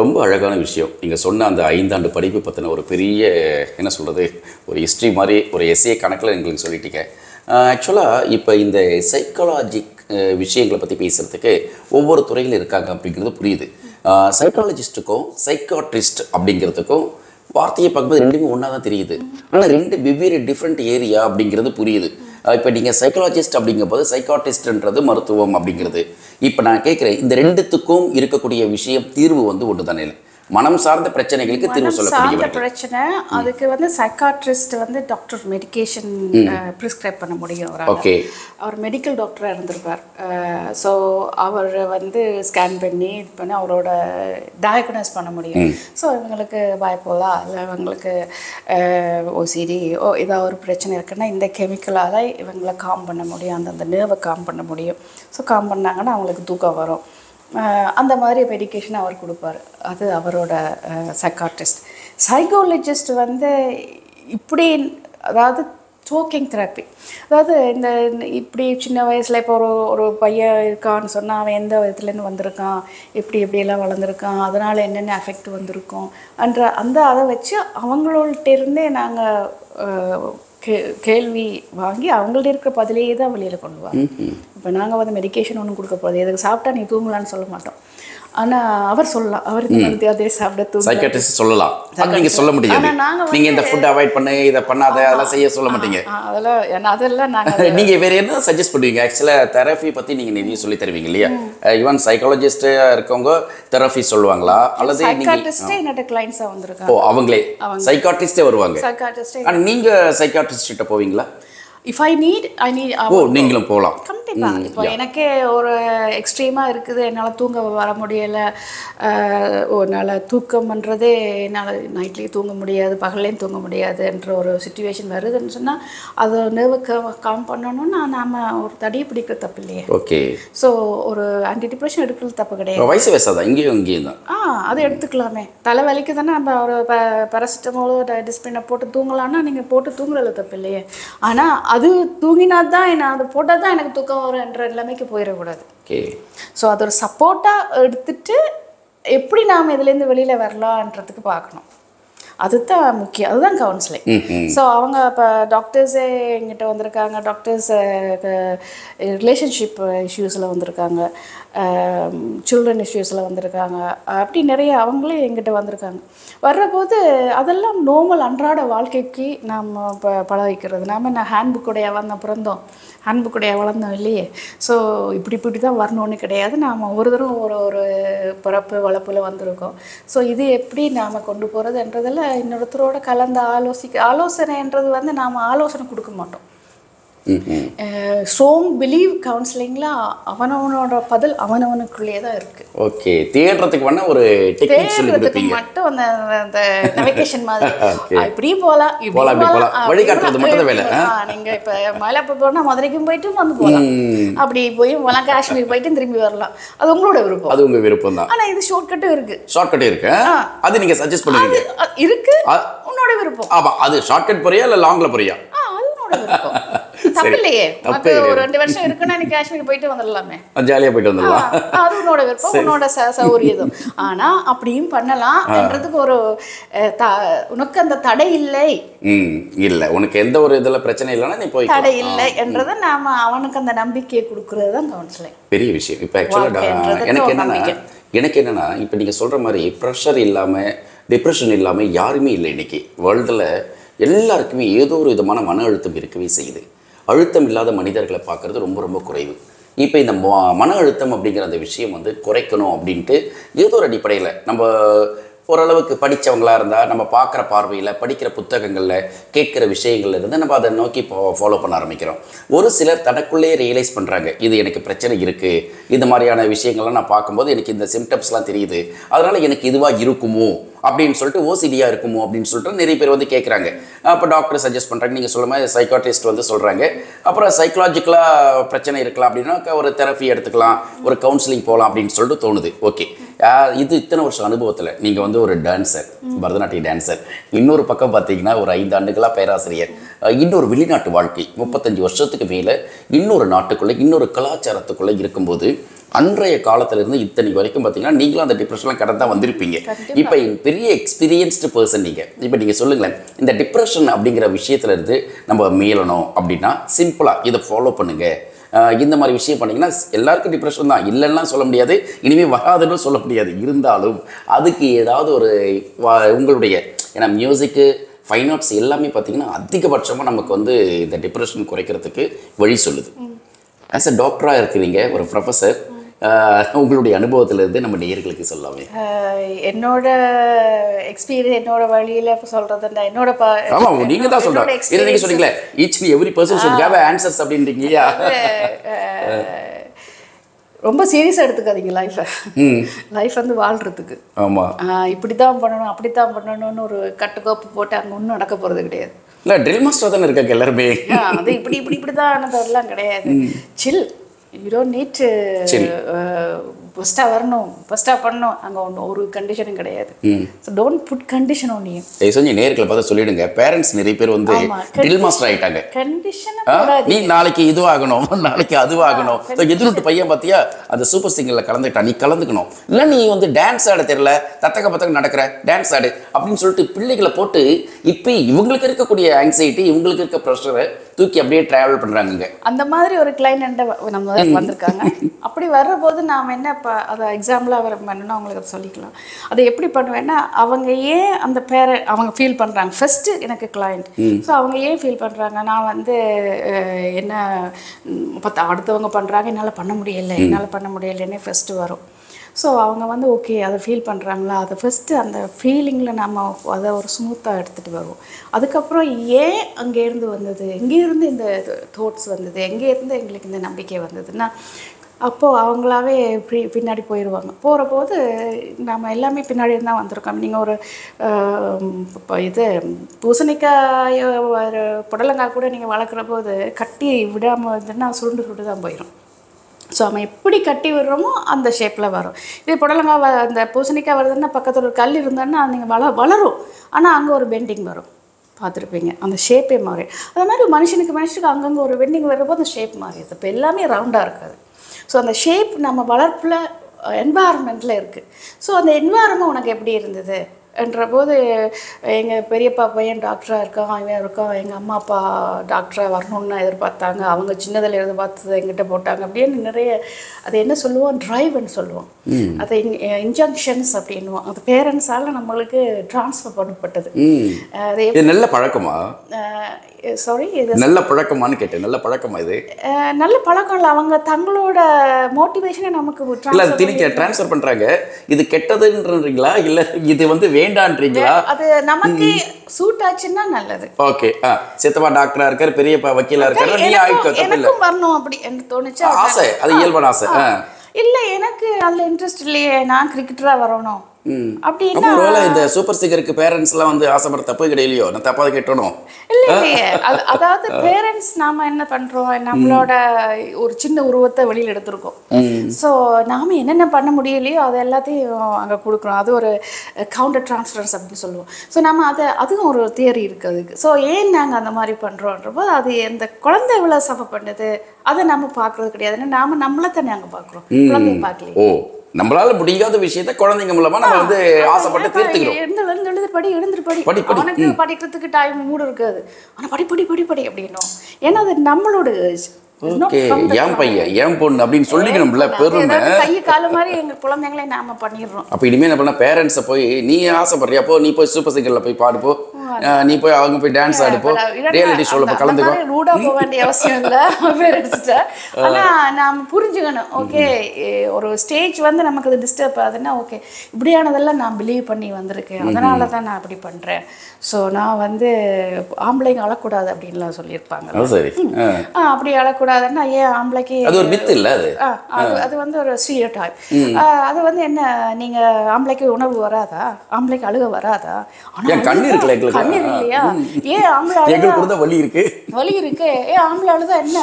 ரொம்ப அழகான விஷயம். நீங்கள் சொன்ன அந்த ஐந்தாண்டு படிப்பு பற்றின ஒரு பெரிய என்ன சொல்கிறது ஒரு ஹிஸ்ட்ரி மாதிரி ஒரு எஸ்ஏ கணக்கில் எங்களுக்கு சொல்லிட்டீங்க. ஆக்சுவலாக இப்போ இந்த சைக்காலஜிக் விஷயங்களை பற்றி பேசுகிறதுக்கு ஒவ்வொரு துறையில் இருக்காங்க அப்படிங்கிறது புரியுது. சைக்காலஜிஸ்ட்டுக்கும் சைக்காட்ரிஸ்ட் அப்படிங்கிறதுக்கும் வார்த்தையை பார்க்கும்போது ரெண்டுமே ஒன்றா தான் தெரியுது. ஆனால் ரெண்டு வெவ்வேறு டிஃப்ரெண்ட் ஏரியா அப்படிங்கிறது புரியுது. இப்போ நீங்கள் சைக்காலஜிஸ்ட் அப்படிங்கும்போது சைக்காட்டிஸ்ட்ன்றது மருத்துவம் அப்படிங்கிறது. இப்போ நான் கேட்குறேன் இந்த ரெண்டுத்துக்கும் இருக்கக்கூடிய விஷயம் தீர்வு வந்து ஒன்று தானே மனம் சார்ந்த பிரச்சனைகளுக்கு தீர்வு சொல்லக்கூடியவர்கள் பிரச்சனை அதுக்கு வந்து சைக்காட்ரிஸ்ட் வந்து டாக்டர் மெடிகேஷன் ப்ரிஸ்கிரைப் பண்ண முடியும் ஓகே. அவர் மெடிக்கல் டாக்டராக இருந்திருப்பார். ஸோ அவர் வந்து ஸ்கேன் பண்ணி இது பண்ணி அவரோட டயக்னோஸ் பண்ண முடியும். ஸோ இவங்களுக்கு பயப்போலா இல்லை இவங்களுக்கு ஓசிடி ஓ ஏதாவது ஒரு பிரச்சனை இருக்குன்னா இந்த கெமிக்கலால் இவங்களை காம் பண்ண முடியும். அந்தந்த நேர்வை காம் பண்ண முடியும். ஸோ காம் பண்ணாங்கன்னா அவங்களுக்கு தூக்கம் வரும். அந்த மாதிரி மெடிக்கேஷன் அவர் கொடுப்பார். அது அவரோட சைக்காட்ரிஸ்ட் சைக்காலஜிஸ்ட் வந்து இப்படி அதாவது டோக்கிங் தெரப்பி அதாவது இந்த இப்படி சின்ன வயசில் இப்போ ஒரு ஒரு பையன் இருக்கான்னு சொன்னால் அவன் எந்த விதத்துலேருந்து வந்திருக்கான்? இப்படி இப்படியெல்லாம் வளர்ந்துருக்கான்? அதனால் என்னென்ன எஃபெக்ட் வந்திருக்கும்? என்ற அந்த அதை வச்சு அவங்கள்ட்ட இருந்தே நாங்கள் கே கேள்வி வாங்கி அவங்கள்ட்ட இருக்கிற பதிலேயே தான் வெளியில் கொண்டு வாங்க இப்போ நாங்கள் வந்து மெடிகேஷன் ஒன்றும் கொடுக்க போகிறது இதுக்கு சாப்பிட்டா நீ தூங்கலான்னு சொல்ல மாட்டோம். ஆனால் அவர் சொல்லலாம். அவர் மாதிரி அதே சாப்பிட தூங்க சைக்காட்டிஸ்ட் சொல்லலாம். நீங்கள் சொல்ல முடியாது. நீங்கள் இந்த ஃபுட் அவாய்ட் பண்ணு இதை பண்ணாத அதெல்லாம் செய்ய சொல்ல மாட்டீங்க. அதெல்லாம் ஏன்னா அதெல்லாம் நாங்கள் நீங்கள் வேற என்ன சஜஸ்ட் பண்ணுவீங்க? ஆக்சுவலாக தெரபி பற்றி நீங்கள் நிறைய சொல்லி தருவீங்க இல்லையா? ஈவன் சைக்காலஜிஸ்டாக இருக்கவங்க தெரபி சொல்லுவாங்க அல்லது சைக்காட்ரிஸ்டே என்னோட கிளைண்ட்ஸாக வந்திருக்காங்க. ஓ அவங்களே. சைக்காட்ரிஸ்டே வருவாங்க. சைக்காட்ரிஸ்டே ஆனால் நீங்கள் சைக்காட்ரிஸ்ட் கிட்ட போவீங்களா? If I need I need ஓ நீங்களும் போகலாம். கண்டிப்பா. இப்போ எனக்கே ஒரு எக்ஸ்ட்ரீமாக இருக்குது. என்னால் தூங்க வர முடியலை. என்னால் தூக்கம் பண்ணுறதே என்னால் நைட்லேயும் தூங்க முடியாது பகல்லையும் தூங்க முடியாதுன்ற ஒரு சுச்சுவேஷன் வருதுன்னு சொன்னால் அதை நர்வு காம் பண்ணணும்னா நாம் ஒரு தடியை பிடிக்கிற தப்பு இல்லையே. ஓகே. ஸோ ஒரு ஆன்டி டிப்ரெஷன் எடுக்கிறது தப்பு கிடையாது. வயசு வயசாதான் இங்கேயும் இங்கேயும் தான். ஆ அதை எடுத்துக்கலாமே. தலைவலிக்கு தானே நம்ம ஒரு ப பேராசிட்டமாலோ டிஸ்பிளினை போட்டு தூங்கலாம்னா நீங்கள் போட்டு தூங்குறது தப்பு இல்லையே. ஆனால் அது தூங்கினா தான் என்ன அது போட்டால் தான் எனக்கு தூக்கம் வரும்ன்ற நிலைமைக்கு போயிடக்கூடாது. ஓகே ஸோ அது ஒரு சப்போர்ட்டாக எடுத்துட்டு எப்படி நாம் இதுலேருந்து வெளியில் வரலான்றதுக்கு பார்க்கணும். அதுதான் முக்கியம். அதுதான் கவுன்சிலிங் ஸோ அவங்க இப்போ டாக்டர்ஸே எங்கிட்ட வந்திருக்காங்க. டாக்டர்ஸ் ரிலேஷன்ஷிப் இஷ்யூஸில் வந்திருக்காங்க. சில்ட்ரன் இஷ்யூஸில் வந்திருக்காங்க. அப்படி நிறைய அவங்களே எங்கிட்ட வந்திருக்காங்க. வர்றபோது அதெல்லாம் நார்மல் அன்றாட வாழ்க்கைக்கு நாம் இப்போ பழகிக்கிறது. நாம் நான் ஹேண்ட்புக்குடைய வந்த பிறந்தோம். ஹேண்ட்புக்குடைய வளர்ந்தோம் இல்லையே. ஸோ இப்படி இப்படி தான் வரணும்னு கிடையாது. நாம் ஒரு தரம் ஒரு ஒரு பிறப்பு வளர்ப்பில் வந்திருக்கோம். ஸோ இது எப்படி நாம் கொண்டு போகிறதுன்றதில் இன்னொருத்தரோட கலந்து ஆலோசிக்க ஆலோசனைன்றது வந்து நாம் ஆலோசனை கொடுக்க மாட்டோம். ஸ்ட்ராங் பிலீவ் கவுன்சிலிங்கில் அவனவனோட பதில் அவனவனுக்குள்ளேயே தான் இருக்குது ஓகே தேடுறதுக்கு வேணா ஒரு டெக்னிக் சொல்லி கொடுப்பீங்க. மட்டும் அந்த அந்த நெவிகேஷன் மாதிரி. இப்படியும் போகலாம் இப்படி போலாம். ஆ, வழிகாட்டுறது இப்படி மட்டும் தான் வேலை, போலாம். ஆ, நீங்க இப்ப மயிலாப்பூர் போனா மதுரைக்கும் போயிட்டு வந்து போகலாம். அப்படி போய் போகலாம் காஷ்மீர் போயிட்டு திரும்பி வரலாம். அது உங்களோட விருப்பம். அது உங்க விருப்பம் தான். ஆனா இது ஷார்ட்கட்டும் இருக்கு. ஷார்ட்கட் இருக்கு. அது நீங்க சஜஸ்ட் பண்ணுவீங்க. அ, இருக்கு. அ- உன்னோட விருப்பம். ஆமா அது ஷார்ட்கட் போறியா இல்ல லாங்ல போறியா? ஆ அது உன்னோட விருப்பம். தப்பு இல்லையே. தப்பே ஒரு ரெண்டு வருஷம் இருக்குன்னா நீ காஷ்மீர் போயிட்டு வந்துடலாமே. ஜாலியா போயிட்டு வந்துடலாம். அது உன்னோட விருப்பம் உன்னோட ச சௌரியதும். ஆனா அப்படியும் பண்ணலாம்ன்றதுக்கு ஒரு த- உனக்கு அந்த தடை இல்லை. ம் இல்ல. உனக்கு எந்த ஒரு இதுல பிரச்சனை இல்லைன்னா நீ போய் தடை இல்லை என்றதை நாம அவனுக்கு அந்த நம்பிக்கையை கொடுக்கறது தான் கவுன்சிலிங் பெரிய விஷயம். இப்போ ஆக்சுவலாக எனக்கு என்னன்னா. எனக்கு என்னன்னா இப்போ நீங்கள் சொல்கிற மாதிரி ப்ரெஷர் இல்லாமல் டிப்ரெஷன் இல்லாமல் யாருமே இல்லை இன்னைக்கு. வேர்ல்டில் எல்லாருக்குமே ஏதோ ஒரு விதமான மன அழுத்தம் இருக்கவே செய்யுது. அழுத்தம் இல்லாத மனிதர்களை பார்க்குறது ரொம்ப ரொம்ப குறைவு. இப்போ இந்த மன அழுத்தம் அப்படிங்கிற அந்த விஷயம் வந்து குறைக்கணும் அப்படின்ட்டு ஏதோ ஒரு அடிப்படையில் நம்ம ஓரளவுக்கு படித்தவங்களாக இருந்தால் நம்ம பார்க்குற பார்வையில் படிக்கிற புத்தகங்களில் கேட்குற விஷயங்கள்ல இருந்து நம்ம அதை நோக்கி ஃபாலோ பண்ண ஆரம்பிக்கிறோம். ஒரு சிலர் தனக்குள்ளேயே ரியலைஸ் பண்ணுறாங்க இது எனக்கு பிரச்சனை இருக்குது இந்த மாதிரியான விஷயங்கள்லாம் நான் பார்க்கும்போது எனக்கு இந்த சிம்டம்ஸ்லாம் தெரியுது அதனால் எனக்கு இதுவாக இருக்குமோ அப்படின்னு சொல்லிட்டு ஓசிடியாக இருக்குமோ அப்படின்னு சொல்லிட்டு நிறைய பேர் வந்து கேட்குறாங்க அப்போ டாக்டர் சஜஸ்ட் பண்ணுறாங்க நீங்கள் சொல்ல மாதிரி சைக்காட்ரிஸ்ட் வந்து சொல்கிறாங்க அப்புறம் சைக்கலாஜிக்கலாக பிரச்சனை இருக்கலாம் அப்படின்னா ஒரு தெரப்பி எடுத்துக்கலாம். ஒரு கவுன்சிலிங் போகலாம் அப்படின்னு சொல்லிட்டு தோணுது. ஓகே இது இத்தனை வருஷம் அனுபவத்தில் நீங்கள் வந்து ஒரு டான்சர் பரதநாட்டிய டான்சர் இன்னொரு பக்கம் பார்த்தீங்கன்னா ஒரு ஐந்து ஆண்டுகளாக பேராசிரியர். இன்னொரு வெளிநாட்டு வாழ்க்கை. முப்பத்தஞ்சு வருஷத்துக்கு மேலே இன்னொரு நாட்டுக்குள்ளே இன்னொரு கலாச்சாரத்துக்குள்ளே இருக்கும்போது அன்றைய காலத்துல இருந்து இத்தனை வரைக்கும் பார்த்தீங்கன்னா நீங்களும் அந்த டிப்ரெஷன்லாம் கடந்து தான் வந்திருப்பீங்க. இப்போ பெரிய எக்ஸ்பீரியன்ஸ்டு பர்சன் நீங்கள் இப்போ நீங்கள் சொல்லுங்களேன் இந்த டிப்ரெஷன் அப்படிங்கிற விஷயத்துல இருந்து நம்ம மீளணும் அப்படின்னா சிம்பிளாக இதை ஃபாலோ பண்ணுங்க. ஆஹ் இந்த மாதிரி விஷயம் பண்ணீங்கன்னா எல்லாருக்கும் டிப்ரெஷன் தான். இல்லைன்னா சொல்ல முடியாது இனிமேல் வராதுன்னு சொல்ல முடியாது. இருந்தாலும் அதுக்கு ஏதாவது ஒரு உங்களுடைய ஏன்னா மியூசிக்கு ஃபைன் ஆர்ட்ஸ் எல்லாமே பார்த்தீங்கன்னா அதிகபட்சமாக நமக்கு வந்து இந்த டிப்ரெஷன் குறைக்கிறதுக்கு வழி சொல்லுது. ஆஸ் அ டாக்டராக இருக்கிறீங்க ஒரு ப்ரொஃபஸர் உங்களுடைய அனுபவத்திலிருந்து நம்ம நேயர்களுக்கு சொல்லாமே என்னோட எக்ஸ்பீரியன்ஸ் என்னோட வழியில சொல்றதுன்னா என்னோட ப- ஆமா நீங்க தான் என்னோட சொல்றீங்க இது நீங்க experience. சொன்னீங்களே each and every person should have answers அப்படின்றீங்க இல்லையா ரொம்ப சீரியஸாக எடுத்துக்காதீங்க லைஃப்பை லைஃப் வந்து வாழ்றதுக்கு. ஆமா. ஆஹ் இப்படி தான் பண்ணணும் அப்படி தான் பண்ணணும்னு ஒரு கட்டுக்கோப்பு போட்டு அங்கே ஒன்றும் நடக்க போகிறது கிடையாது. இல்ல ட்ரில் மாஸ்டர் தானே இருக்காங்க எல்லாருமே. அது இப்படி இப்படி இப்படி தான் அதெல்லாம் கிடையாது chill you don't need Chill. ஃபஸ்ட்டாக வரணும் ஃபஸ்ட்டாக பண்ணணும். அங்கே ஒன்று ஒரு கண்டிஷனும் கிடையாது. So don't put condition on you தயவு செஞ்சு நேர்களை பார்த்து சொல்லிடுங்க. பேரண்ட்ஸ் நிறைய பேர் வந்து. ட்ரில் மாஸ்டர் ஆயிட்டாங்க. கண்டிஷனை நீ நாளைக்கு இதுவாகணும் நாளைக்கு அதுவாகணும். ஸோ எதிர்ட்டு பையன் பார்த்தியா அந்த சூப்பர் சிங்கரில் கலந்துக்கிட்டா நீ கலந்துக்கணும். இல்லை நீ வந்து டான்ஸ் ஆட தெரியல தத்தக்க பத்தக்க நடக்கிற டான்ஸ் ஆடு அப்படின்னு சொல்லிட்டு பிள்ளைகளை போட்டு இப்போ இவங்களுக்கு இருக்கக்கூடிய ஆங்ஸைட்டி இவங்களுக்கு இருக்க ப்ரெஷரை தூக்கி அப்படியே ட்ராவல் பண்ணுறாங்க அந்த மாதிரி ஒரு கிளைண்ட் நம்ம வந்திருக்காங்க. அப்படி வர்றபோது நாம் என்ன இப்போ அதை எக்ஸாம்பிளாக அவர் பண்ணணும் அவங்களுக்கு அதை சொல்லிக்கலாம். அதை எப்படி பண்ணுவேன்னா அவங்க ஏன் அந்த பேரை அவங்க ஃபீல் பண்ணுறாங்க ஃபஸ்ட்டு எனக்கு கிளைண்ட் ஸோ அவங்க ஏன் ஃபீல் பண்ணுறாங்க நான் வந்து என்ன பத்து அடுத்தவங்க பண்ணுறாங்க என்னால் பண்ண முடியலை என்னால் பண்ண முடியலைன்னே ஃபஸ்ட்டு வரும். ஸோ அவங்க வந்து ஓகே அதை ஃபீல் பண்ணுறாங்களா அதை ஃபஸ்ட்டு அந்த ஃபீலிங்கில் நம்ம அதை ஒரு ஸ்மூத்தாக எடுத்துகிட்டு வருவோம். அதுக்கப்புறம் ஏன் அங்கேருந்து வந்தது? எங்கேருந்து இந்த தாட்ஸ் வந்தது? எங்கேருந்து எங்களுக்கு இந்த நம்பிக்கை வந்ததுன்னா அப்போது அவங்களாவே பி பின்னாடி போயிடுவாங்க போகிற போது நம்ம எல்லாமே பின்னாடி தான் வந்திருக்கோம். நீங்கள் ஒரு இப்போ இது பூசணிக்காய் ஒரு புடலங்காய் கூட நீங்கள் வளர்க்குற போது கட்டி விடாமல் வந்துன்னா சுருண்டு சுருண்டு தான் போயிடும் ஸோ அவன் எப்படி கட்டி விடுறோமோ அந்த ஷேப்பில் வரும். இதே புடலங்காய் வ- அந்த பூசணிக்காய் வருதுன்னா பக்கத்தில் ஒரு கல் இருந்ததுன்னா நீங்கள் வள வளரும். ஆனால் அங்கே ஒரு பெண்டிங் வரும். பார்த்துருப்பீங்க. அந்த ஷேப்பே மாறி. அது மாதிரி மனுஷனுக்கு மனுஷனுக்கு அங்கங்கே ஒரு பெண்டிங் வர்றப்போ அந்த ஷேப் மாறிடுது. இப்போ எல்லாமே ரவுண்டாக இருக்காது. ஸோ அந்த ஷேப் நம்ம வளர்ப்பில் என்வாரன்மெண்ட்டில் uh, இருக்குது ஸோ அந்த என்வாரன்மெண்ட் உனக்கு எப்படி இருந்தது? என்ற போது எங்கள் பெரியப்பா பையன் டாக்டராக இருக்கான் இவன் இருக்கான் எங்கள் அம்மா அப்பா டாக்டராக வரணும்னு எதிர்பார்த்தாங்க. அவங்க சின்னதில் எதிர்பார்த்தது எங்கிட்ட போட்டாங்க. அப்படின்னு நிறைய அது என்ன சொல்லுவோம்? டிரைவ்னு சொல்லுவோம். அது இன்ஜங்ஷன்ஸ் அப்படின்னுவோம். அது பேரண்ட்ஸால் நம்மளுக்கு ட்ரான்ஸ்ஃபர் பண்ணப்பட்டது. அது நல்ல பழக்கமா? சாரி இது நல்ல பழக்கமான்னு கேட்டேன். நல்ல பழக்கமா இது? நல்ல பழக்கம் இல்லை. அவங்க தங்களோட மோட்டிவேஷனை நமக்கு இல்ல திணிக்க ட்ரான்ஸ்ஃபர் பண்றாங்க. இது கெட்டதுன்றீங்களா? இல்ல இது வந்து வேண்டான்றீங்களா? அது நமக்கு சூட் ஆச்சுன்னா நல்லது. ஓகே. சித்தப்பா டாக்டரா இருக்காரு பெரியப்பா வக்கீலா இருக்காரு நீ எனக்கும் தப்பு வரணும் அப்படி எனக்கு தோணுச்சு. ஆசை அது இயல்பான ஆசை. இல்ல எனக்கு அதுல இன்ட்ரெஸ்ட் இல்லையே நான் கிரிக்கெட்டரா வரணும். அப்படின்னா அப்போ ஒருவேளை இந்த சூப்பர் சிங்கருக்கு பேரண்ட்ஸ் எல்லாம் வந்து ஆசைப்படுற தப்பு கிடையிலையோ? நான் தப்பா கேட்டணும் இல்ல இல்லையே அதாவது பேரண்ட்ஸ் நாம என்ன பண்றோம்? நம்மளோட ஒரு சின்ன உருவத்தை வெளியில எடுத்திருக்கோம். ஸோ நாம என்னென்ன பண்ண முடியலையோ அது எல்லாத்தையும் அங்க கொடுக்குறோம். அது ஒரு கவுண்டர் டிரான்ஸ்ஃபரன்ஸ் அப்படின்னு சொல்லுவோம். ஸோ நம்ம அதை அதுவும் ஒரு தியரி இருக்கு அதுக்கு. ஸோ ஏன் நாங்க அந்த மாதிரி பண்றோன்றப்போ அது இந்த குழந்தை எவ்வளவு சஃபர் பண்ணுது அதை நம்ம பார்க்கறது கிடையாது. ஏன்னா நாம நம்மளை தானே அங்க பார்க்குறோம். குழந்தைய பார்க்கலையே. நம்மளால முடியாத விஷயத்த குழந்தைங்க மூலமா நம்ம வந்து ஆசைப்பட்டு தீர்த்துக்கிறோம். எழுந்து எழுந்து படி எழுந்து படி. படி, படி. அவனுக்கு படிக்கிறதுக்கு டைம் மூடு இருக்காது. ஆனா படி படி படி படி அப்படின்னும். ஏன்னா அது நம்மளோட என் பையன் என் பொண்ணு அப்படின்னு சொல்லிக்கணும்ல பெருமை. கை காலு மாதிரி எங்க குழந்தைங்களே நாம பண்ணிடுறோம். அப்போ இனிமேல் என்ன பண்ண பேரண்ட்ஸை போய் நீ ஆசைப்படுறியா? போ நீ போய் சூப்பர் சிங்கரில் போய் பாடுப்போ நீ போய் அவங்க போய் டான்ஸ் ஆடுப்போ. ரியாலிட்டி ஷோவில் போய் கலந்துக்கோ. ரூடா போக வேண்டிய அவசியம் இல்ல. பேரண்ட்ஸ்ட்ட ஆனா நாம புரிஞ்சுக்கணும். ஓகே ஒரு ஸ்டேஜ் வந்து நமக்கு அது டிஸ்டர்ப் ஆகுதுன்னா ஓகே. இப்படியானதெல்லாம் நான் பிலீவ் பண்ணி வந்திருக்கேன். அதனால தான் நான் அப்படி பண்றேன். ஸோ நான் வந்து ஆம்பளைங்க அழக்கூடாது அப்படின்லாம் சொல்லியிருப்பாங்க சரி. அப்படி அழக்கூடாதுன்னா ஏன் ஆம்பளைக்கு அது ஒரு மித்து இல்ல அது? அது வந்து ஒரு ஸ்டீரியோ டைப் அது வந்து என்ன நீங்க ஆம்பளைக்கு உணவு வராதா? ஆம்பளைக்கு அழுக வராதா? ஆனா ஏன் கண்ணு இருக்குல்ல கண்ணு இல்லையா? ஏன் ஆம்பளை எங்களுக்கு வலி இருக்கு. வலி இருக்கு. ஏன் ஆம்பளை அழுதா என்ன?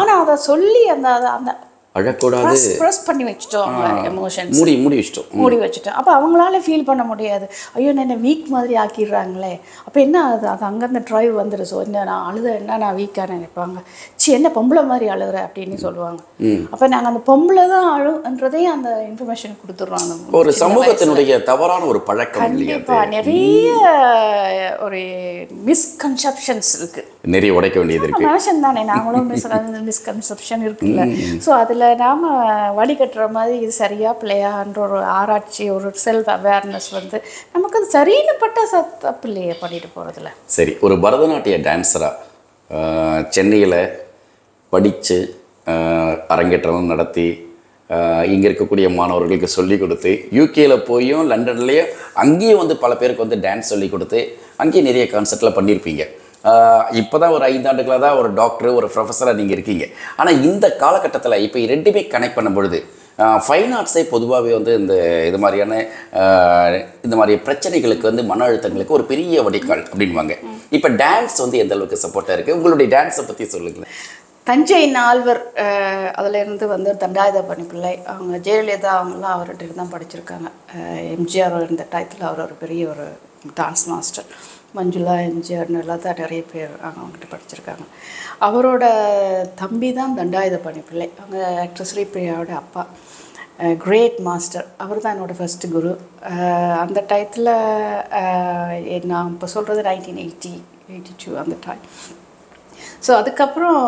ஆனா அத சொல்லி அந்த அந்த அழக்கூடாது. ப்ரெஸ் பண்ணி வச்சுட்டோம் எமோஷன்ஸ் மூடி மூடி வச்சிட்டோம். மூடி வச்சுட்டோம். அப்போ அவங்களால ஃபீல் பண்ண முடியாது. ஐயோ என்ன வீக் மாதிரி ஆக்கிடுறாங்களே. அப்போ என்ன அது அது அங்கேருந்து ட்ரைவ் வந்துடும் ஸோ என்ன நான் அழுத என்ன நான் வீக்காக நினைப்பாங்க சி என்ன பொம்பளை மாதிரி அழுகுற அப்படின்னு சொல்லுவாங்க. அப்போ நாங்கள் அந்த பொம்பளை தான் அழுன்றதையும் அந்த இன்ஃபர்மேஷன் கொடுத்துட்றோம் ஒரு சமூகத்தினுடைய தவறான ஒரு பழக்கம் இல்லையா கண்டிப்பா. நிறைய ஒரு மிஸ்கன்செப்ஷன்ஸ் இருக்கு. நிறைய உடைக்க வேண்டியது இருக்கு. மனுஷன் தானே நாங்களும் மிஸ் மிஸ்கன்செப்ஷன் இருக்குல்ல. ஸோ அதில் நாம் வடிகட்டுற மாதிரி இது சரியா பிள்ளையான்ற ஒரு ஆராய்ச்சி ஒரு செல்ஃப் அவேர்னஸ் வந்து நமக்கு அது சரின்னு பட்ட ச- தப்பு இல்லையே பண்ணிட்டு போகிறதுல சரி ஒரு பரதநாட்டிய டான்ஸராக சென்னையில் படித்து அரங்கேற்றம் நடத்தி இங்கே இருக்கக்கூடிய மாணவர்களுக்கு சொல்லி கொடுத்து யூகேயில் போயும் லண்டன்லேயும் அங்கேயும் வந்து பல பேருக்கு வந்து டான்ஸ் சொல்லி கொடுத்து அங்கேயும் நிறைய கான்செப்டில் பண்ணியிருப்பீங்க இப்போ தான் ஒரு ஐந்தாண்டுகளாக தான் ஒரு டாக்டர் ஒரு ப்ரொஃபஸராக நீங்கள் இருக்கீங்க. ஆனால் இந்த காலகட்டத்தில் இப்போ ரெண்டுமே கனெக்ட் பண்ணும் பொழுது ஃபைன் ஆர்ட்ஸே பொதுவாகவே வந்து இந்த இது மாதிரியான இந்த மாதிரி பிரச்சனைகளுக்கு வந்து மன அழுத்தங்களுக்கு ஒரு பெரிய வடிகால் அப்படின்வாங்க இப்போ டான்ஸ் வந்து எந்த அளவுக்கு சப்போர்ட்டாக இருக்குது உங்களுடைய டான்ஸை பற்றி சொல்லுங்களேன். தஞ்சை நால்வர் அதிலேருந்து வந்து தண்டாயுத பணிப்பிள்ளை அவங்க ஜெயலலிதா அவங்களாம் அவர்கிட்ட தான் படிச்சிருக்காங்க. எம்ஜிஆர் இருந்த டயத்தில் அவர் ஒரு பெரிய ஒரு டான்ஸ் மாஸ்டர் மஞ்சுளா எம்ஜிஆர்னு எல்லாம் தான் நிறைய பேர் அவங்ககிட்ட படிச்சிருக்காங்க. அவரோட தம்பி தான் தண்டாயுத பணிப்பிள்ளை அவங்க ஆக்ட்ரஸ் ஸ்ரீபிரியாவோட அப்பா. கிரேட் மாஸ்டர் அவர் தான் என்னோடய ஃபஸ்ட்டு குரு. அந்த டயத்தில் நான் இப்போ சொல்கிறது நைன்டீன் எயிட்டி எயிட்டி டூ அந்த டைம் ஸோ அதுக்கப்புறம்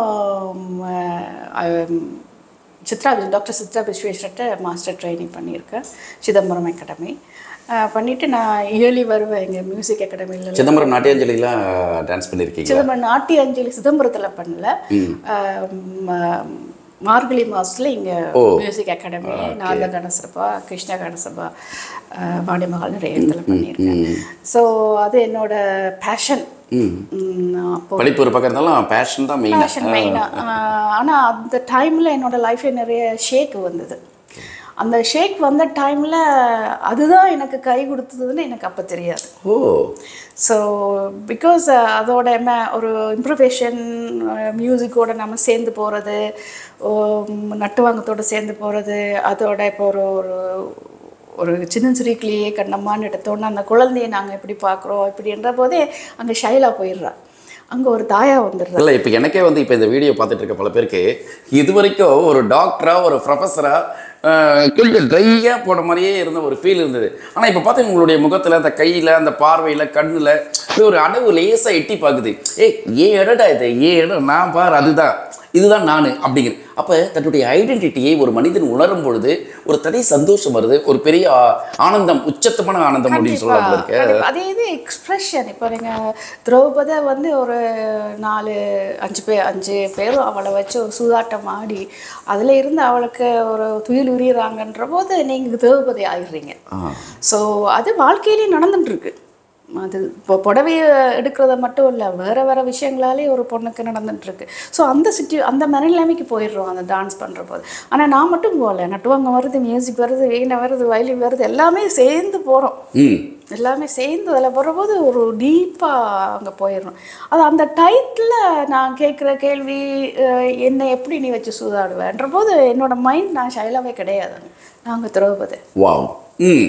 சித்ரா டாக்டர் சித்ரா விஸ்வேஸ்வர்கிட்ட மாஸ்டர் ட்ரைனிங் பண்ணியிருக்கேன். சிதம்பரம் அகாடமி பண்ணிவிட்டு நான் இயர்லி வருவேன் எங்கள் மியூசிக் அகாடமியில் சிதம்பரம் நாட்டியாஞ்சலிலாம் டான்ஸ் பண்ணியிருக்கீங்க சிதம்பரம் நாட்டிய அஞ்சலி சிதம்பரத்தில் பண்ணல. மார்கழி மாதத்தில் இங்கே மியூசிக் அகாடமி நாத கணசபா கிருஷ்ண கணசபா வாணிமகால் நிறைய இடத்துல பண்ணியிருக்கேன். ஸோ அது என்னோட பேஷன் படிப்பு ஒரு பக்கம் இருந்தாலும் பேஷன் தான் மெயினாக பேஷன் மெயினாக ஆனால் அந்த டைமில் என்னோட லைஃப்பில் நிறைய ஷேக் வந்தது. அந்த ஷேக் வந்த டைமில் அதுதான் எனக்கு கை கொடுத்ததுன்னு எனக்கு அப்போ தெரியாது. ஓ. ஸோ பிகாஸ் அதோட ம ஒரு இம்ப்ரவேஷன் மியூசிக்கோட நம்ம சேர்ந்து போகிறது நட்டுவாங்கத்தோட சேர்ந்து போகிறது அதோட இப்போ ஒரு ஒரு ஒரு சின்ன சிரிக்கிலேயே கண்ணம்மான்னு எடுத்தோன்னே அந்த குழந்தைய நாங்கள் எப்படி பார்க்குறோம் இப்படின்ற போதே அங்கே ஷைலா போயிடுறா. அங்கே ஒரு தாயா வந்துடுறா. இல்லை இப்போ எனக்கே வந்து இப்போ இந்த வீடியோ பார்த்துட்டு இருக்க பல பேருக்கு இது வரைக்கும் ஒரு டாக்டராக ஒரு ப்ரொஃபஸராக கொஞ்சம் ட்ரையாக போன மாதிரியே இருந்த ஒரு ஃபீல் இருந்தது. ஆனால் இப்போ பார்த்தீங்க உங்களுடைய முகத்தில் அந்த கையில் அந்த பார்வையில் கண்ணில் ஒரு அடவு லேசாக எட்டி பார்க்குது. ஏய் ஏ இடடா இது? ஏ இடம் நான் பார் அதுதான். இதுதான் நான் அப்படிங்கிற அப்போ தன்னுடைய ஐடென்டிட்டியை ஒரு மனிதன் உணரும் பொழுது ஒரு தனி சந்தோஷம் வருது. ஒரு பெரிய ஆனந்தம் உச்சத்தமான ஆனந்தம் அப்படின்னு சொல்லலாம் கண்டிப்பா. அதே இது எக்ஸ்பிரஷன் இப்போ நீங்கள் திரௌபதை வந்து ஒரு நாலு அஞ்சு பேர் அஞ்சு பேரும் அவளை வச்சு ஒரு சூதாட்டம் ஆடி அதில் இருந்து அவளுக்கு ஒரு துயில் உரியிறாங்கன்ற போது நீங்கள் திரௌபதி ஆயிடுறீங்க. ஸோ அது வாழ்க்கையிலேயே நடந்துட்டு இருக்கு அது இப்போ புடவைய எடுக்கிறத மட்டும் இல்லை வேறு வேறு விஷயங்களாலே ஒரு பொண்ணுக்கு நடந்துட்டு இருக்கு ஸோ அந்த சிச்சு அந்த மனநிலைமைக்கு போயிடுறோம் அந்த டான்ஸ் பண்ணுற போது ஆனால் நான் மட்டும் போகல. நட்டுவாங்க வருது மியூசிக் வருது வீணை வருது வயலின் வருது எல்லாமே சேர்ந்து போகிறோம் எல்லாமே சேர்ந்து அதில் வரும்போது ஒரு டீப்பாக அங்கே போயிடணும் அது அந்த டைத்தில் நான் கேட்குற கேள்வி என்னை எப்படி நீ வச்சு சூதாடுவேன்ற போது என்னோட மைண்ட் நான் ஷைலாவே கிடையாது. நாங்கள் திரௌபதி. வாவ்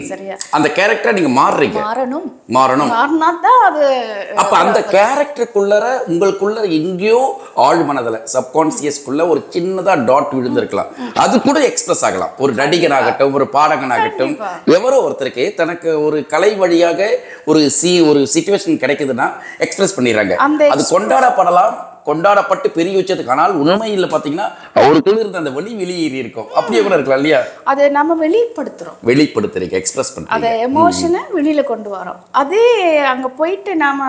சரியா? அந்த கேரக்டரை நீங்கள் மாறுறீங்க. மாறணும். மாறணும். மாறினா தான் அது அப்ப அந்த கேரக்டருக்குள்ளர உங்களுக்குள்ள எங்கேயோ ஆழ் மனதில் சப்கான்சியஸ்க்குள்ள ஒரு சின்னதா டாட் விழுந்திருக்கலாம். அது கூட எக்ஸ்பிரஸ் ஆகலாம். ஒரு நடிகனாகட்டும் ஒரு பாடகனாகட்டும். எவரோ ஒருத்தருக்கு தனக்கு ஒரு கலை வழியாக ஒரு சி ஒரு சுச்சுவேஷன் கிடைக்குதுன்னா எக்ஸ்பிரஸ் பண்ணிடுறாங்க. அது கொண்டாடப்படலாம் கொண்டாடப்பட்டு பெரிய வச்சதுக்கு. ஆனால் உண்மையில் பார்த்தீங்கன்னா அவருக்குள்ள இருந்த அந்த வழி வெளியேறி இருக்கும். அப்படியே கூட இருக்கலாம் இல்லையா? அதை நம்ம வெளிப்படுத்துகிறோம் வெளிப்படுத்துறீங்க எக்ஸ்பிரஸ் பண்ணுறீங்க அதை எமோஷனை வெளியில் கொண்டு வரோம். அதே அங்கே போயிட்டு நாம்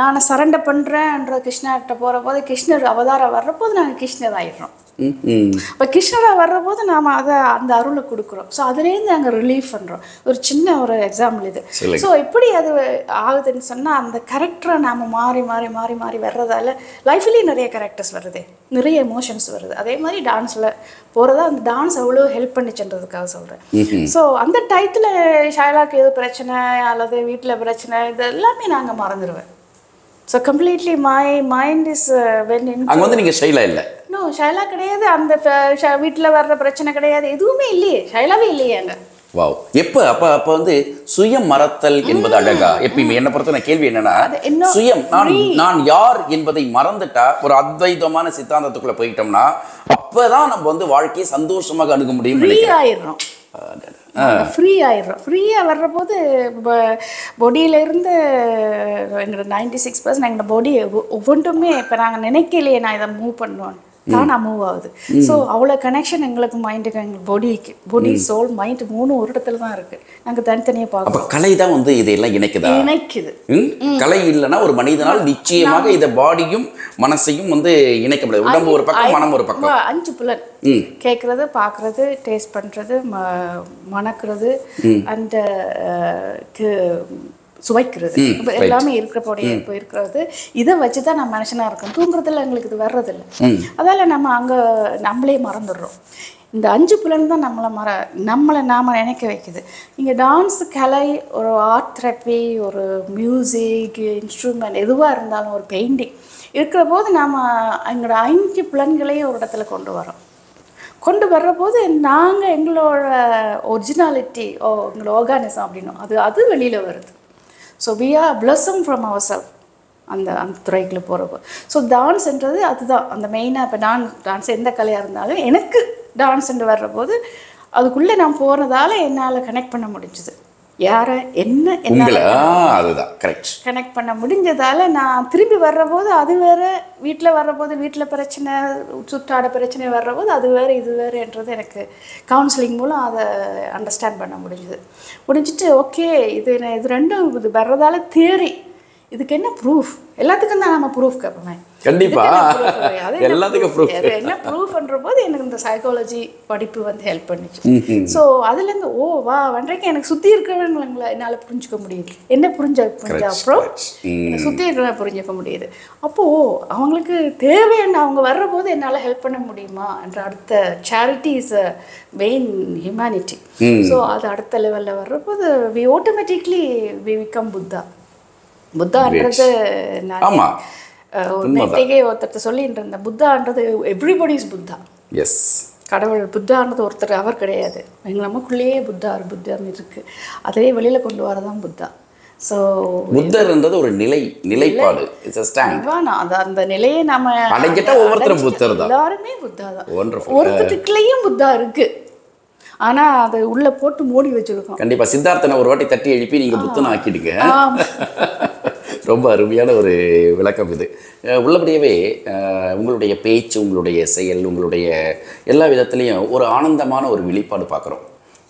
நான் சரண்டை பண்ணுறேன்ற கிருஷ்ணர்கிட்ட போகிற போது கிருஷ்ணர் அவதாரம் வர்ற போது நாங்கள் கிருஷ்ணர் ஆயிடுறோம். இப்போ கிருஷ்ணராக வர்ற போது நாம் அதை அந்த அருளை கொடுக்குறோம். ஸோ அதுலேருந்து நாங்கள் ரிலீஃப் பண்ணுறோம் ஒரு சின்ன ஒரு எக்ஸாம்பிள் இது. ஸோ எப்படி அது ஆகுதுன்னு சொன்னால் அந்த கேரக்டரை நாம் மாறி மாறி மாறி மாறி வர்றதால லைஃப்லேயும் நிறைய கேரக்டர்ஸ் வருது. நிறைய எமோஷன்ஸ் வருது. அதே மாதிரி டான்ஸில் போகிறதா அந்த டான்ஸ் அவ்வளோ ஹெல்ப் பண்ணிச்சுன்றதுக்காக சொல்கிறேன் ஸோ அந்த டயத்தில் ஷைலாக்கு எது பிரச்சனை அல்லது வீட்டில் பிரச்சனை இது எல்லாமே நாங்கள் மறந்துடுவேன் so completely my mind is when அங்கே வந்து நீங்கள் ஷைலா இல்லை. நோ ஷைலா கிடையாது. அந்த வீட்டில் வர்ற பிரச்சனை கிடையாது. எதுவுமே இல்லையே. ஷைலாவே இல்லையே அங்கே. வாவ் எப்போ அப்போ அப்போ வந்து சுயம் மறத்தல் என்பது அழகா? எப்பயுமே என்னை பொறுத்த கேள்வி என்னன்னா இன்னும் சுயம் நான் நான் யார் என்பதை மறந்துட்டா ஒரு அத்வைதமான சித்தாந்தத்துக்குள்ள போயிட்டோம்னா அப்பதான் நம்ம வந்து வாழ்க்கையை சந்தோஷமாக அணுக முடியும் ஆயிடுறோம். ஃப்ரீ ஆயிடுறோம். ஃப்ரீயாக வர்றபோது பொடியில இருந்து எங்களோட நைன்டி சிக்ஸ் பர்சன்ட் எங்களோட பொடி ஒவ்வொன்றுமே இப்போ நாங்கள் நினைக்கலையே நான் இதை மூவ் பண்ணுவோம் தானா மூவ் ஆகுது. ஸோ அவ்வளோ கனெக்ஷன் எங்களுக்கு மைண்டுக்கு எங்கள் பொடிக்கு பொடி சோல் மைண்ட் மூணு ஒரு இடத்துல தான் இருக்குது நாங்கள் தனித்தனியாக பார்க்கணும் கலை தான் வந்து இதையெல்லாம் இணைக்குதா? இணைக்குது? கலை இல்லைன்னா ஒரு மனிதனால் நிச்சயமாக இதை பாடியும் மனசையும் வந்து இணைக்க முடியாது. உடம்பு ஒரு பக்கம் மனம் ஒரு பக்கம். அஞ்சு புலன். கேட்குறது பார்க்குறது டேஸ்ட் பண்ணுறது ம மணக்கிறது அந்த சுவைக்கிறது. இப்ப எல்லாமே இருக்கிறபடியே இப்போ இருக்கிறது இதை வச்சு தான் நம்ம மனுஷனாக இருக்கோம் தூங்குறதுல எங்களுக்கு இது வர்றதில்ல. அதால் நம்ம அங்கே நம்மளே மறந்துடுறோம். இந்த அஞ்சு புலன் தான் நம்மளை மற நம்மளை நாம் நினைக்க வைக்குது. இங்கே டான்ஸ் கலை ஒரு ஆர்ட் தெரப்பி ஒரு மியூசிக் இன்ஸ்ட்ருமெண்ட் எதுவாக இருந்தாலும் ஒரு பெயிண்டிங் இருக்கிற போது நாம் எங்களோட ஐந்து புலன்களையும் ஒரு இடத்துல கொண்டு வரோம் கொண்டு வர்றபோது நாங்கள் எங்களோட ஒரிஜினாலிட்டி ஓ எங்களோட ஆர்கானிசம் அப்படின்னும். அது அது வெளியில் வருது. So we are blossom from our self அந்த அந்த துறைக்குள்ளே போகிறப்போ ஸோ டான்ஸ்ன்றது அதுதான். அந்த மெயினாக இப்போ டான்ஸ் டான்ஸ் எந்த கலையாக இருந்தாலும் எனக்கு டான்ஸ்ன்னு வர்றபோது அதுக்குள்ளே நான் போனதால் என்னால் கனெக்ட் பண்ண முடிஞ்சுது. யாரை என்ன என்ன உங்களை. அதுதான். கரெக்ட் கனெக்ட் பண்ண முடிஞ்சதால நான் திரும்பி வர்றபோது அது வேற வீட்டில் வர்றபோது வீட்டில் பிரச்சனை சுற்றாட பிரச்சனை வர்றபோது அது வேறு இது வேறுன்றது எனக்கு கவுன்சிலிங் மூலம் அதை அண்டர்ஸ்டாண்ட் பண்ண முடிஞ்சுது. முடிஞ்சிட்டு ஓகே இது இது ரெண்டும் இது வர்றதால தியரி இதுக்கு என்ன ப்ரூஃப் எல்லாத்துக்கும் தான் நம்ம ப்ரூஃப் கேட்போமே. கண்டிப்பா. என்ன என்ன எல்லாத்துக்கும். அது என்ன ப்ரூஃப்ன்ற போது எனக்கு இந்த சைக்காலஜி படிப்பு வந்து ஹெல்ப் பண்ணுச்சு. ஸோ அதுலேருந்து ஓ வா வன்றைக்கு எனக்கு சுற்றி இருக்கிறவங்களை என்னால் புரிஞ்சுக்க முடியுது. என்ன புரிஞ்ச புரிஞ்ச அப்புறம் என்னை சுற்றி இருக்கிறவங்க புரிஞ்சுக்க முடியுது. அப்போ ஓ, அவங்களுக்கு தேவையான அவங்க வர்றபோது என்னால் ஹெல்ப் பண்ண முடியுமா? என்ற அடுத்த charity is a main humanity so அது அடுத்த லெவலில் வர்றபோது we automatically we become Buddha புத்தான்றது நான் ஆமா. அஹ், ஒரு நேற்றுக்கே ஒருத்தர் சொல்லிட்டு இருந்தேன் புத்தான்றது எவ்ரிபடி இஸ் புத்தா. எஸ் கடவுள் புத்தான்றது ஒருத்தர் அவர் கிடையாது. எங்கள் நமக்குள்ளேயே புத்தா புத்தம் இருக்கு. அதையே வெளியில கொண்டு வரதான் புத்தா. ஸோ புத்தர்ன்றது ஒரு நிலை நிலைப்பாடு. இட்ஸ் ஸ்டாண்ட் அது அந்த நிலையை நாம அடைஞ்சிட்டா ஒவ்வொருத்தரும் புத்தர் தான். எல்லாருமே புத்தா தான். ஒருத்தருக்குள்ளேயும் புத்தா இருக்கு. ஆனா அதை உள்ள போட்டு மூடி வச்சிருக்கோம். கண்டிப்பா சித்தார்த்தனை ஒரு வாட்டி தட்டி எழுப்பி நீங்க புத்தனை ஆக்கிடுங்க. ரொம்ப அருமையான ஒரு விளக்கம் இது. உள்ளபடியவே உங்களுடைய பேச்சு உங்களுடைய செயல் உங்களுடைய எல்லா விதத்துலேயும் ஒரு ஆனந்தமான ஒரு வெளிப்பாடு பார்க்குறோம்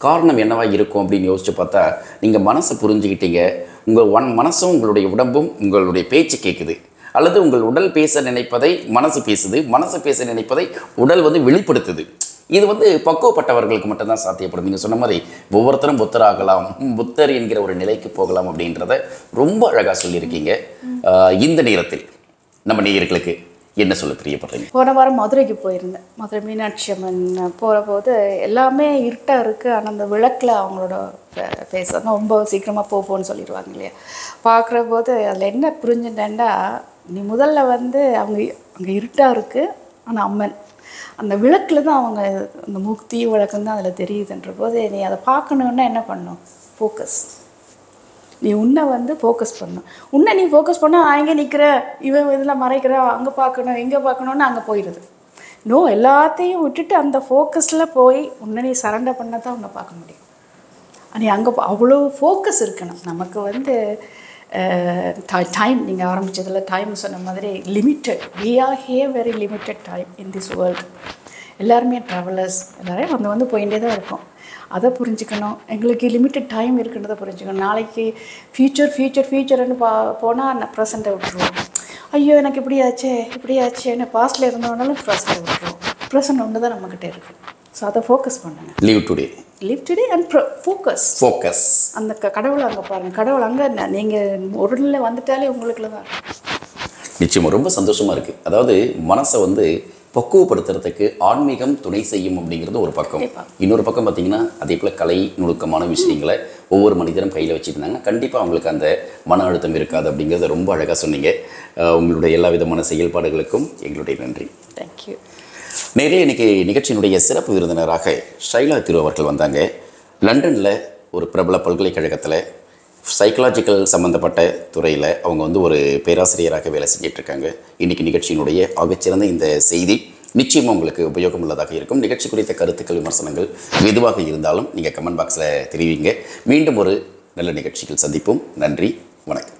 காரணம் என்னவாக இருக்கும் அப்படின்னு யோசிச்சு பார்த்தா நீங்கள் மனசை புரிஞ்சுக்கிட்டீங்க. உங்கள் ஒன் மனசும் உங்களுடைய உடம்பும் உங்களுடைய பேச்சு கேட்குது அல்லது உங்கள் உடல் பேச நினைப்பதை மனசு பேசுது. மனசு பேச நினைப்பதை உடல் வந்து வெளிப்படுத்துது. இது வந்து பக்குவப்பட்டவர்களுக்கு மட்டும்தான் சாத்தியப்படும். நீங்கள் சொன்ன மாதிரி ஒவ்வொருத்தரும் புத்தராகலாம் புத்தர் என்கிற ஒரு நிலைக்கு போகலாம் அப்படின்றத ரொம்ப அழகாக சொல்லியிருக்கீங்க. இந்த நேரத்தில் நம்ம நேயர்களுக்கு என்ன சொல்ல பிரியப்படுறீங்க போன வாரம் மதுரைக்கு போயிருந்தேன். மதுரை மீனாட்சி அம்மன் போகிற போது எல்லாமே இருட்டாக இருக்குது ஆனால் அந்த விளக்கில் அவங்களோட ஃபேஸ் வந்து ரொம்ப சீக்கிரமாக போ சொல்லிடுவாங்க இல்லையா? பார்க்குற போது அதில் என்ன புரிஞ்சுட்டேன்டா நீ முதல்ல வந்து அவங்க அங்கே இருட்டாக இருக்குது ஆனால் அம்மன். அந்த விளக்கில் தான் அவங்க அந்த முக்தி விளக்கம் தான் அதில் தெரியுதுன்ற போது நீ அதை பார்க்கணுன்னா என்ன பண்ணும்? ஃபோக்கஸ் நீ உன்னை வந்து ஃபோக்கஸ் பண்ணணும். உன்னை நீ ஃபோக்கஸ் பண்ணால் அங்கே நிற்கிற இவன் இதில் மறைக்கிற அங்கே பார்க்கணும் எங்கே பார்க்கணுன்னு அங்கே போயிடுது நோ எல்லாத்தையும் விட்டுட்டு அந்த ஃபோக்கஸில் போய் உன்னை நீ சரண்டர் பண்ண தான் உன்னை பார்க்க முடியும். நீ அங்கே அவ்வளோ ஃபோக்கஸ் இருக்கணும். நமக்கு வந்து டைம் நீங்கள் ஆரம்பித்ததில் டைம் சொன்ன மாதிரி limited we are here very limited time in this world எல்லாருமே ட்ராவலர்ஸ் எல்லாரையும் வந்து வந்து போயிட்டே தான் இருக்கும் அதை புரிஞ்சுக்கணும் எங்களுக்கு லிமிட்டட் டைம் இருக்குன்றதை புரிஞ்சுக்கணும் நாளைக்கு ஃப்யூச்சர் ஃப்யூச்சர் ஃப்யூச்சர்னு பா போனால் ப்ரெசண்ட்டை விட்டுருவோம் ஐயோ எனக்கு இப்படி ஆச்சே இப்படி ஆச்சேன்னு பாஸ்டில் இருந்தவனாலும் ப்ரெசண்ட்டை விட்டுருவோம் ப்ரெசன்ட் ஒன்று தான் நம்மக்கிட்ட இருக்குது ஸோ அதை ஃபோக்கஸ் பண்ணுங்க. Leave today live today and focus focus அந்த க கடவுளை அங்கே பாருங்க. கடவுள் அங்கே நீங்கள் ஒரு நிலை வந்துட்டாலே உங்களுக்குள்ள தான். நிச்சயமாக ரொம்ப சந்தோஷமாக இருக்குது அதாவது மனசை வந்து பக்குவப்படுத்துறதுக்கு ஆன்மீகம் துணை செய்யும் அப்படிங்கிறது ஒரு பக்கம். இன்னொரு பக்கம் பார்த்தீங்கன்னா அதே போல் கலை நுணுக்கமான விஷயங்களை ஒவ்வொரு மனிதரும் கையில் வச்சுருந்தாங்கன்னா கண்டிப்பாக அவங்களுக்கு அந்த மன அழுத்தம் இருக்காது அப்படிங்கிறத ரொம்ப அழகாக சொன்னீங்க. உங்களுடைய எல்லா விதமான செயல்பாடுகளுக்கும் எங்களுடைய நன்றி. தேங்க்யூ நேரே இன்றைக்கி நிகழ்ச்சியினுடைய சிறப்பு விருந்தினராக ஷைலா திரு அவர்கள் வந்தாங்க. லண்டனில் ஒரு பிரபல பல்கலைக்கழகத்தில் சைக்கலாஜிக்கல் சம்மந்தப்பட்ட துறையில் அவங்க வந்து ஒரு பேராசிரியராக வேலை செஞ்சிட்ருக்காங்க. இன்றைக்கி இன்னைக்கு நிகழ்ச்சியினுடைய ஆகச்சிறந்த இந்த செய்தி நிச்சயமாக உங்களுக்கு உபயோகம் உள்ளதாக இருக்கும். நிகழ்ச்சி குறித்த கருத்துக்கள் விமர்சனங்கள் எதுவாக இருந்தாலும் நீங்கள் கமெண்ட் பாக்ஸில் தெரிவிங்க. மீண்டும் ஒரு நல்ல நிகழ்ச்சிகள் சந்திப்போம். நன்றி வணக்கம்.